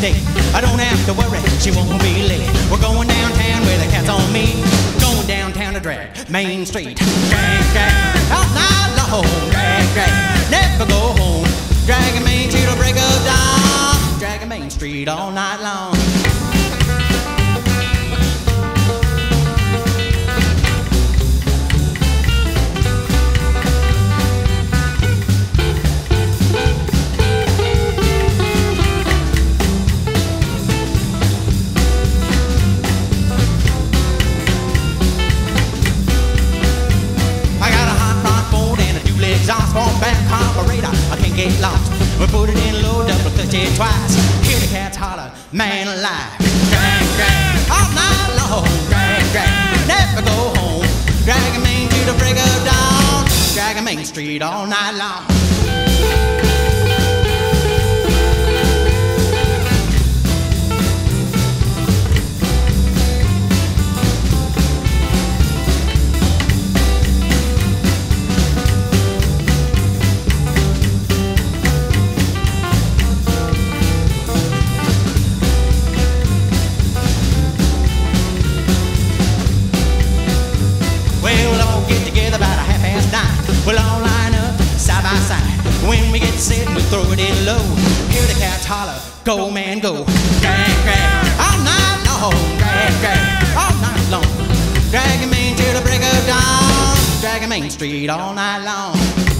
I don't have to worry, she won't be late. We're going downtown where the cat's on me. Going downtown to drag Main Street. Drag, drag, all night long. Drag, drag, never go home. Dragging Main to the break of dawn. Dragging Main Street all night long. Get lost. We put it in low, double clutch it twice. The cats holler, man alive. Drag, drag, all night long. Drag, drag, never go home. Dragging Main to the break of dawn. Dragging Main Street all night long. We get set, we throw it in low. Hear the cats holler, go man, go. Drag, drag, all night long. Drag, drag, all night long. Dragging Main to the break of dawn. Dragging Main Street all night long.